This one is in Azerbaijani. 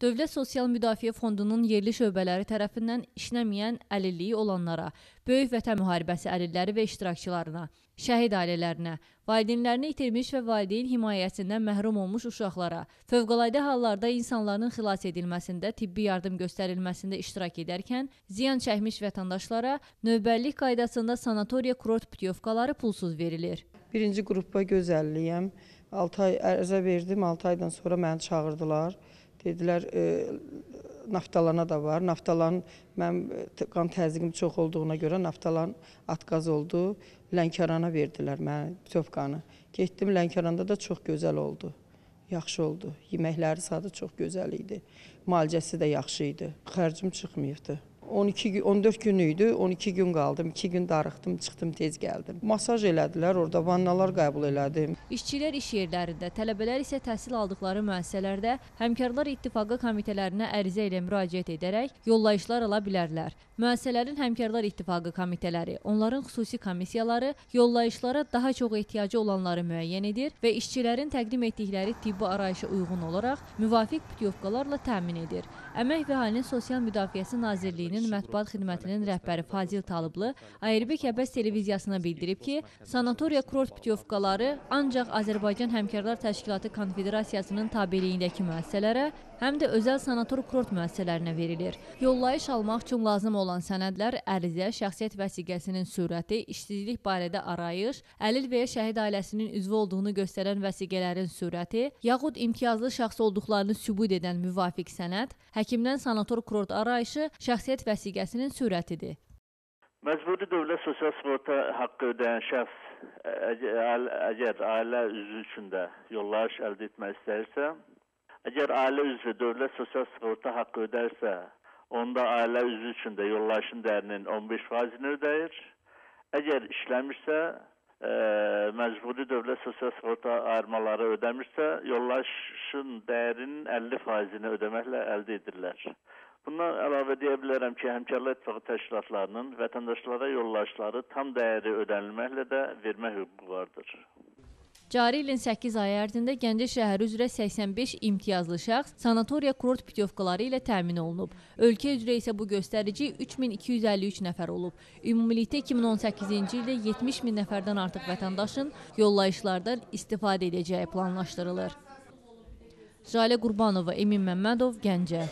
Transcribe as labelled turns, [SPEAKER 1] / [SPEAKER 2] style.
[SPEAKER 1] Dövlət Sosial Müdafiə Fondunun yerli şöbələri tərəfindən işləməyən əlilliyi olanlara, Böyük Vətən müharibəsi əlilləri və iştirakçılarına, şəhid ailələrinə, valideynlərini itirmiş və valideyn himayəsindən məhrum olmuş uşaqlara, fövqəladə hallarda insanların xilas edilməsində, tibbi yardım göstərilməsində iştirak edərkən ziyan çəkmiş vətəndaşlara növbəllik qaydasında sanatoriya kurort putyovkaları pulsuz verilir.
[SPEAKER 2] Birinci qrupa gözəlliyəm. 6 ay ərizə verdim, 6 aydan sonra məni çağırdılar. Dedilər, e, naftalana da var. Naftalan mənim e, qan təzyiqim çox olduğuna görə naftalan atqaz oldu. Lənkərana verdilər mənə putyovkanı. Getdim Lənkəranda da çox gözəl oldu. Yaxşı oldu. Yeməkləri sadı çox gözəl idi. Müalicəsi də yaxşı idi. Xərcim çıxmayıbdı. 12 gün 14 gün idi. 12 gün qaldım. 2 gün darıxdım, çıxdım, tez gəldim. Masaj elədilər, orada vannalar qəbul elədim.
[SPEAKER 1] İşçilər iş yerlərində, tələbələr isə təhsil aldıqları müəssisələrdə Həmkarlar İttifaqı komitələrinə ərizə ilə müraciət edərək yollayışlar ala bilərlər. Müəssisələrin Həmkarlar İttifaqı komitələri, onların xüsusi komissiyaları yollayışlara daha çox ehtiyacı olanları müəyyən edir və işçilərin təqdim etdikləri tibbi arayışa uyğun olaraq müvafiq putyovkalarla təmin edir. Əmək və Əhalinin Sosial Müdafiəsi Nazirliyinin Nazirliyinin mətbuat xidmətinin rəhbəri Fazil Talıblı Ayribek Əbəs televiziyasına bildirib ki, sanatoriya kurort putyovkaları ancaq Azərbaycan Həmkarlar Təşkilatı Konfederasiyasının tabeliyindəki müəssisələrə, həm də özəl sanator kurort müəssisələrinə verilir. Yollayış almaq üçün lazım olan sənədlər ərizə, şəxsiyyət vəsiqəsinin surəti, işsizlik barədə arayış, əlil və ya şəhid ailəsinin üzvü olduğunu göstərən vəsiqələrin surəti, yaxud imtiyazlı şəxs olduqlarını sübut edən müvafiq sənəd, həkimdən sanator kurort arayışı, şəxsiyyət vəsiqəsinin surətidir.
[SPEAKER 3] Məcburi dövlət sosial sığorta haqqı ödəyən şəxs əgər ailə üzvü üçün də yollayış əldə etmək istəyirsə, əgər ailə üzvü dövlət sosial sığorta haqqı ödərsə, onda ailə üzvü üçün də yollayışın dəyərinin 15%-ni ödəyir. Əgər işləmirsə, ə, məcburi dövlət sosial sığorta ayırmaları ödəmirsə, yollayışın dəyərinin 50%-ni ödəməklə əldə edirlər. Bundan əlavə deyə bilərəm ki, Həmkarlar İttifaqı təşkilatlarının vətəndaşlara yollayışları tam dəyəri ödənilməklə də vermək hüququ vardır.
[SPEAKER 1] Cari ilin 8 ayı ərzində Gəncə şəhəri üzrə 85 imtiyazlı şəxs sanatoriya kurort putyovkaları ilə təmin olunub. Ölkə üzrə isə bu göstərici 3253 nəfər olub. Ümumilikdə 2018-ci ildə 70 min nəfərdən artıq vətəndaşın yollayışlardan istifadə edəcəyi planlaşdırılır. Jalə Qurbanova, Emin Məmmədov, Gəncə.